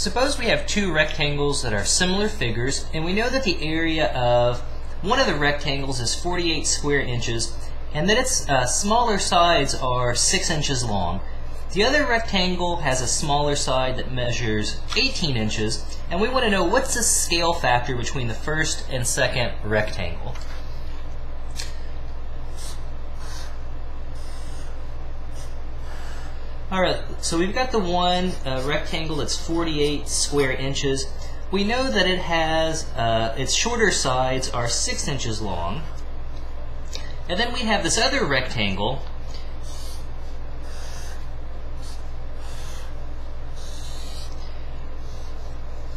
Suppose we have two rectangles that are similar figures, and we know that the area of one of the rectangles is 48 square inches, and that its uh, smaller sides are 6 inches long. The other rectangle has a smaller side that measures 18 inches, and we want to know what's the scale factor between the first and second rectangle. Alright, so we've got the one uh, rectangle that's 48 square inches. We know that it has, uh, its shorter sides are 6 inches long. And then we have this other rectangle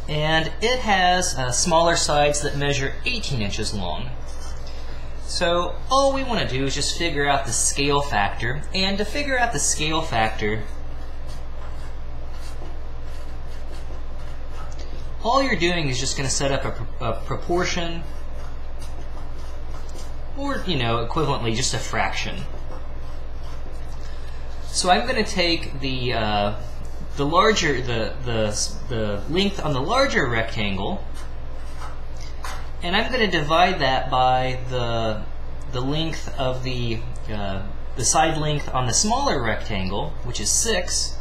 and it has uh, smaller sides that measure 18 inches long. So all we want to do is just figure out the scale factor. And to figure out the scale factor, all you're doing is just going to set up a, a, proportion or, you know, equivalently just a fraction. So I'm going to take the uh, the larger the the the length on the larger rectangle and I'm going to divide that by the the length of the uh, the side length on the smaller rectangle, which is 6,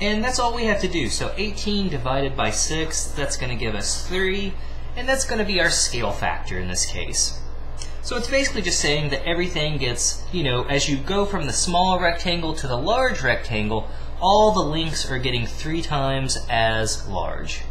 and that's all we have to do. So 18 divided by 6, that's going to give us 3, and that's going to be our scale factor in this case. So it's basically just saying that everything gets, you know, as you go from the small rectangle to the large rectangle, all the links are getting three times as large.